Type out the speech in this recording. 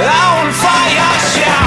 on fire.